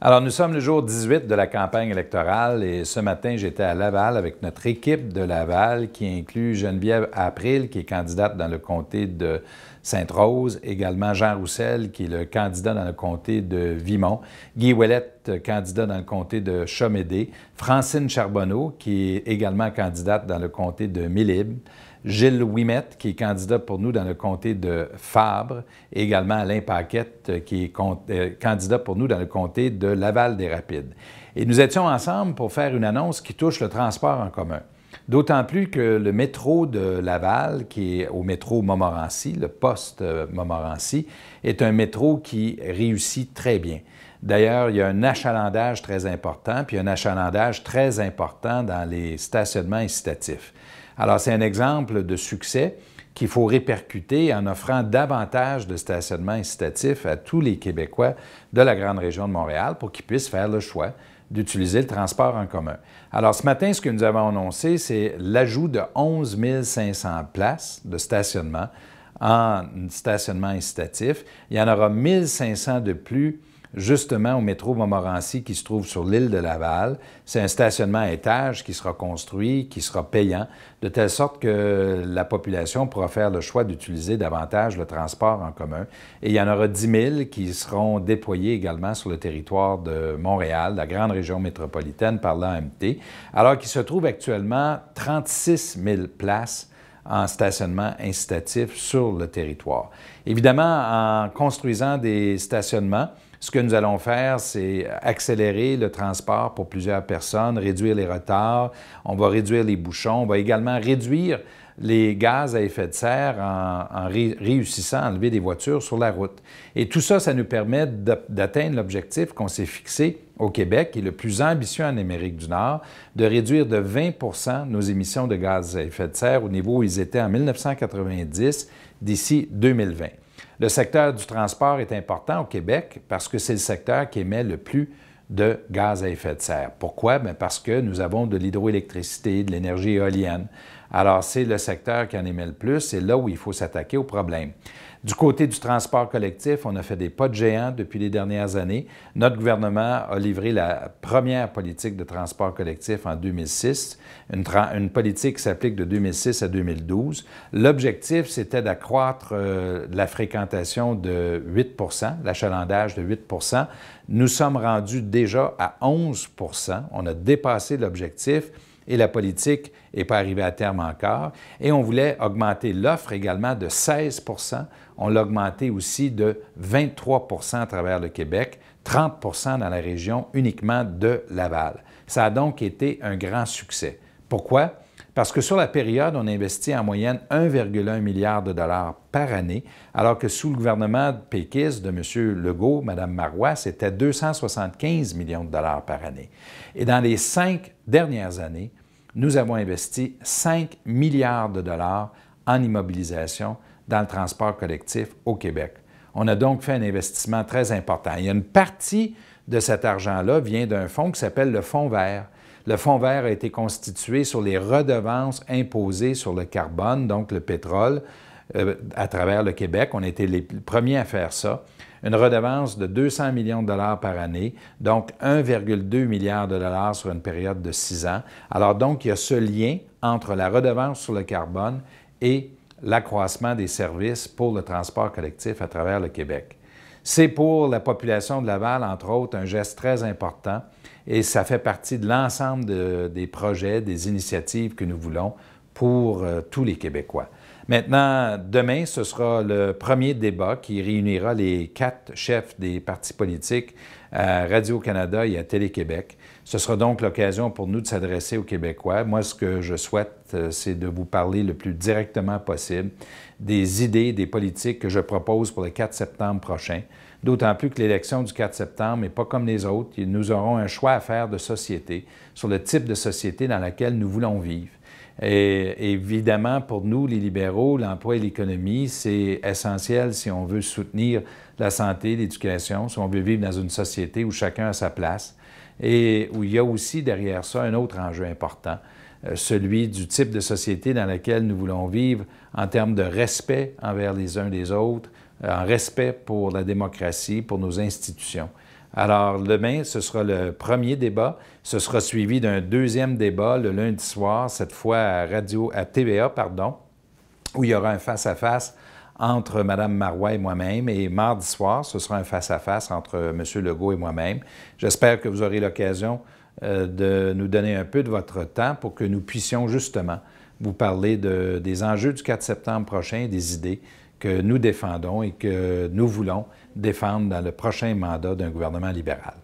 Alors, nous sommes le jour 18 de la campagne électorale et ce matin, j'étais à Laval avec notre équipe de Laval qui inclut Geneviève April, qui est candidate dans le comté de Sainte-Rose, également Jean Roussel, qui est le candidat dans le comté de Vimont, Guy Ouellette, candidat dans le comté de Chomédé, Francine Charbonneau, qui est également candidate dans le comté de Millib, Gilles Ouimet, qui est candidat pour nous dans le comté de Fabre, et également Alain Paquette, qui est euh, candidat pour nous dans le comté de Laval-des-Rapides. Et nous étions ensemble pour faire une annonce qui touche le transport en commun. D'autant plus que le métro de Laval, qui est au métro Montmorency, le poste euh, Montmorency, est un métro qui réussit très bien. D'ailleurs, il y a un achalandage très important, puis un achalandage très important dans les stationnements incitatifs. Alors, c'est un exemple de succès qu'il faut répercuter en offrant davantage de stationnements incitatifs à tous les Québécois de la grande région de Montréal pour qu'ils puissent faire le choix d'utiliser le transport en commun. Alors, ce matin, ce que nous avons annoncé, c'est l'ajout de 11 500 places de stationnement en stationnement incitatif. Il y en aura 1 500 de plus justement au métro Montmorency qui se trouve sur l'île de Laval. C'est un stationnement à étage qui sera construit, qui sera payant, de telle sorte que la population pourra faire le choix d'utiliser davantage le transport en commun. Et il y en aura 10 000 qui seront déployés également sur le territoire de Montréal, la grande région métropolitaine par l'AMT, alors qu'il se trouve actuellement 36 000 places en stationnement incitatif sur le territoire. Évidemment, en construisant des stationnements, ce que nous allons faire, c'est accélérer le transport pour plusieurs personnes, réduire les retards, on va réduire les bouchons, on va également réduire les gaz à effet de serre en, réussissant à enlever des voitures sur la route. Et tout ça, ça nous permet d'atteindre l'objectif qu'on s'est fixé au Québec, qui est le plus ambitieux en Amérique du Nord, de réduire de 20% nos émissions de gaz à effet de serre au niveau où ils étaient en 1990 d'ici 2020. Le secteur du transport est important au Québec parce que c'est le secteur qui émet le plus de gaz à effet de serre. Pourquoi? Bien parce que nous avons de l'hydroélectricité, de l'énergie éolienne. Alors, c'est le secteur qui en émet le plus, c'est là où il faut s'attaquer au problème. Du côté du transport collectif, on a fait des pas de géant depuis les dernières années. Notre gouvernement a livré la première politique de transport collectif en 2006, une, politique qui s'applique de 2006 à 2012. L'objectif, c'était d'accroître euh, la fréquentation de 8% l'achalandage de 8% Nous sommes rendus déjà à 11% On a dépassé l'objectif et la politique n'est pas arrivée à terme encore. Et on voulait augmenter l'offre également de 16% On l'a augmenté aussi de 23% à travers le Québec, 30% dans la région uniquement de Laval. Ça a donc été un grand succès. Pourquoi? Parce que sur la période, on investit en moyenne 1,1 milliard de dollars par année, alors que sous le gouvernement péquiste de M. Legault, Mme Marois, c'était 275 millions de dollars par année. Et dans les cinq dernières années, nous avons investi 5 milliards de dollars en immobilisation dans le transport collectif au Québec. On a donc fait un investissement très important. Il une partie de cet argent-là vient d'un fonds qui s'appelle le Fonds vert. Le Fonds vert a été constitué sur les redevances imposées sur le carbone, donc le pétrole, euh, à travers le Québec. On a été les premiers à faire ça une redevance de 200 millions de dollars par année, donc 1,2 milliard de dollars sur une période de six ans. Alors donc, il y a ce lien entre la redevance sur le carbone et l'accroissement des services pour le transport collectif à travers le Québec. C'est pour la population de Laval, entre autres, un geste très important et ça fait partie de l'ensemble des projets, des initiatives que nous voulons pour euh, tous les Québécois. Maintenant, demain, ce sera le premier débat qui réunira les quatre chefs des partis politiques à Radio-Canada et à Télé-Québec. Ce sera donc l'occasion pour nous de s'adresser aux Québécois. Moi, ce que je souhaite, euh, c'est de vous parler le plus directement possible des idées, des politiques que je propose pour le 4 septembre prochain. D'autant plus que l'élection du 4 septembre n'est pas comme les autres. Nous aurons un choix à faire de société, sur le type de société dans laquelle nous voulons vivre. Et évidemment, pour nous, les libéraux, l'emploi et l'économie, c'est essentiel si on veut soutenir la santé, l'éducation, si on veut vivre dans une société où chacun a sa place et où il y a aussi derrière ça un autre enjeu important, euh, celui du type de société dans laquelle nous voulons vivre en termes de respect envers les uns les autres, en respect pour la démocratie, pour nos institutions. Alors, demain, ce sera le premier débat. Ce sera suivi d'un deuxième débat le lundi soir, cette fois à Radio, à TVA, pardon, où il y aura un face-à-face entre Mme Marois et moi-même. Et mardi soir, ce sera un face-à-face entre M. Legault et moi-même. J'espère que vous aurez l'occasion euh, de nous donner un peu de votre temps pour que nous puissions justement vous parler des enjeux du 4 septembre prochain, des idées que nous défendons et que nous voulons défendre dans le prochain mandat d'un gouvernement libéral.